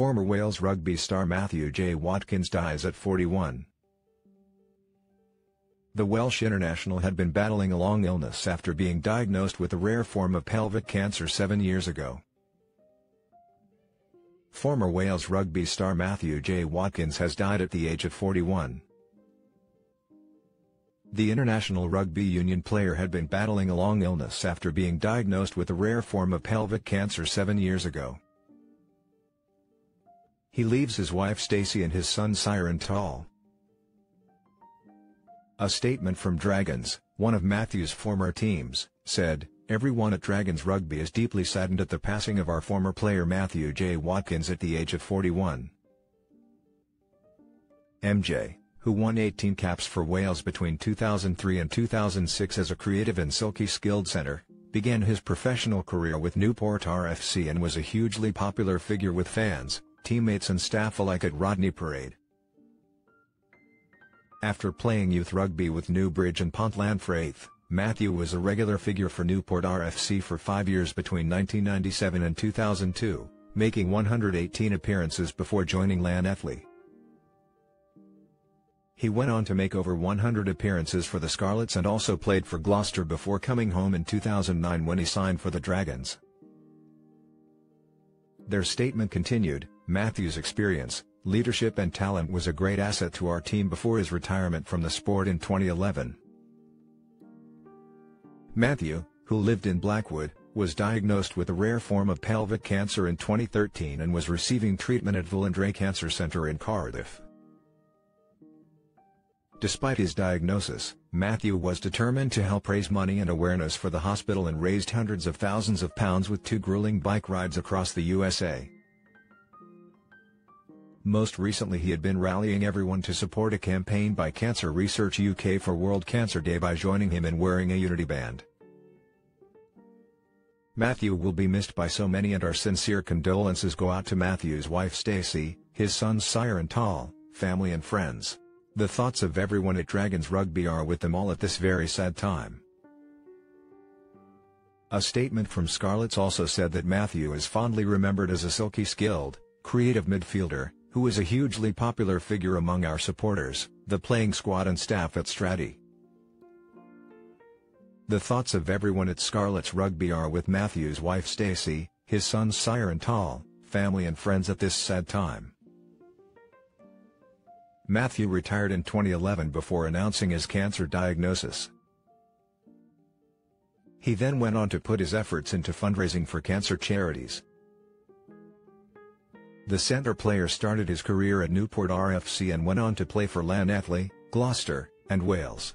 Former Wales rugby star Matthew J. Watkins dies at 41. The Welsh international had been battling a long illness after being diagnosed with a rare form of pelvic cancer seven years ago. Former Wales rugby star Matthew J. Watkins has died at the age of 41. The International Rugby Union player had been battling a long illness after being diagnosed with a rare form of pelvic cancer seven years ago. He leaves his wife Stacey and his son Ciaran Tal. A statement from Dragons, one of Matthew's former teams, said, Everyone at Dragons Rugby is deeply saddened at the passing of our former player Matthew J. Watkins at the age of 41. MJ who won 18 caps for Wales between 2003 and 2006 as a creative and silky skilled centre, began his professional career with Newport RFC and was a hugely popular figure with fans, teammates and staff alike at Rodney Parade. After playing youth rugby with Newbridge and Pontllanfraith, Matthew was a regular figure for Newport RFC for five years between 1997 and 2002, making 118 appearances before joining Llanelli. He went on to make over 100 appearances for the Scarlets and also played for Gloucester before coming home in 2009 when he signed for the Dragons. Their statement continued, Matthew's experience, leadership and talent was a great asset to our team before his retirement from the sport in 2011. Matthew, who lived in Blackwood, was diagnosed with a rare form of pelvic cancer in 2013 and was receiving treatment at Velindre Cancer Centre in Cardiff. Despite his diagnosis, Matthew was determined to help raise money and awareness for the hospital and raised hundreds of thousands of pounds with two grueling bike rides across the USA. Most recently he had been rallying everyone to support a campaign by Cancer Research UK for World Cancer Day by joining him in wearing a unity band. Matthew will be missed by so many and our sincere condolences go out to Matthew's wife Stacey, his sons Ciaran Tal, family and friends. The thoughts of everyone at Dragons Rugby are with them all at this very sad time. A statement from Scarlets also said that Matthew is fondly remembered as a silky skilled, creative midfielder, who is a hugely popular figure among our supporters, the playing squad and staff at Stradey. The thoughts of everyone at Scarlets Rugby are with Matthew's wife Stacey, his sons Ciaran Tal, family and friends at this sad time. Matthew retired in 2011 before announcing his cancer diagnosis. He then went on to put his efforts into fundraising for cancer charities. The centre player started his career at Newport RFC and went on to play for Llanelli, Gloucester, and Wales.